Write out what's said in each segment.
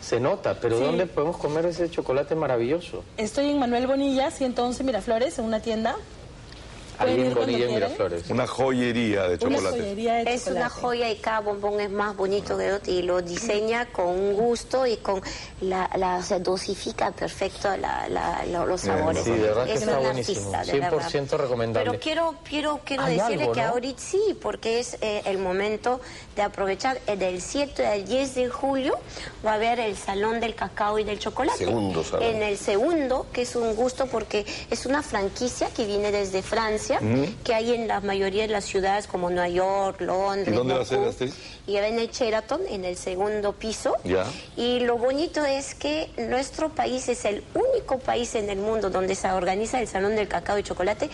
Se nota, pero Sí. ¿dónde podemos comer ese chocolate maravilloso? Estoy en Manuel Bonilla, 111 Miraflores, en una tienda. Ahí en Bonilla, en. Miraflores. Una joyería de Una chocolate. joyería de Es una joya y cada bombón es más bonito que otro y lo diseña con un gusto y con la, la- o sea, dosifica perfecto la- la- la- los Bien, sabores. sí, de verdad que es está un buenísimo. artista, de 100% verdad. recomendable. Pero quiero, quiero, quiero Hay decirle algo, que ¿no? ahorita sí, porque es eh, el momento de aprovechar. eh, del 7 al 10 de julio va a haber el Salón del Cacao y del Chocolate. Segundo salón. En el segundo, que es un gusto porque es una franquicia que viene desde Francia, que hay en la mayoría de las ciudades como Nueva York, Londres. ¿Y dónde va a ser, Moscú? Y en el Sheraton, en el segundo piso. Ya. Y lo bonito es que nuestro país es el único país en el mundo donde se organiza el Salón del Cacao y Chocolate,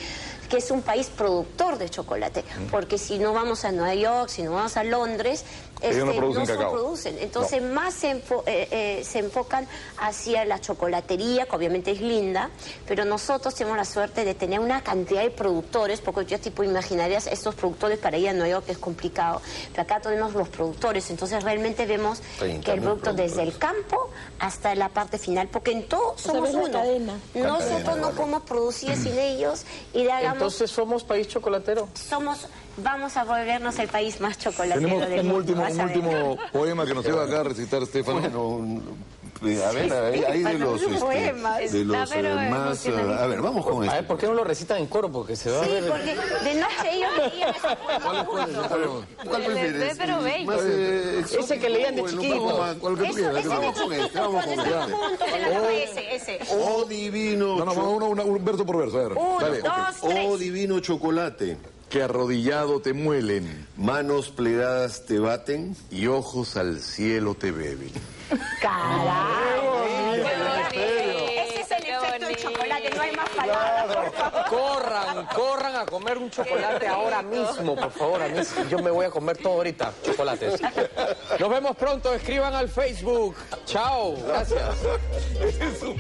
que es un país productor de chocolate. Mm. Porque si no vamos a Nueva York, si no vamos a Londres, este, Ellos no producen cacao. producen. Entonces más se, enfo- eh, eh, se enfocan hacia la chocolatería, que obviamente es linda, pero nosotros tenemos la suerte de tener una cantidad de productores, porque yo tipo imaginarías estos productores para ir a Nueva York es complicado, pero acá tenemos los productores, entonces realmente vemos 30.000 que el producto desde el campo hasta la parte final, porque en todo somos uno. cadena. Nosotros cadena, no vale. podemos producir sin ellos y le hagamos, Entonces somos país chocolatero. somos, vamos a volvernos el país más chocolatero Tenemos del un mundo, último, un a último poema que nos lleva acá a recitar Estefano. Bueno, un- a ver, ahí, ahí de los, este, Poemas. de los eh, más... a ver, vamos con A este. ver, ¿por qué no lo recitan en coro? Porque se va a Sí, ver... porque de noche ellos leían poema juntos. ¿Cuál prefieres? pero ¿El bello. más, eh, Ese que leían de chiquito. ¿Cuál que tú Eso, quieras? ese Vamos con este, vamos con este. cama, ese, ese. Oh divino, No, no, uno, un verso por verso. A ver. Uno, Dale. dos, oh tres. divino chocolate, Que arrodillado te muelen manos plegadas te baten. y ojos al cielo te beben. Carajo. Ese es el efecto del chocolate, no hay más palabras, por favor. Corran, corran a comer un chocolate ahora mismo, por favor. A mí sí, yo me voy a comer todo ahorita, chocolates. Nos vemos pronto, escriban al Facebook. Chao, gracias. Eso.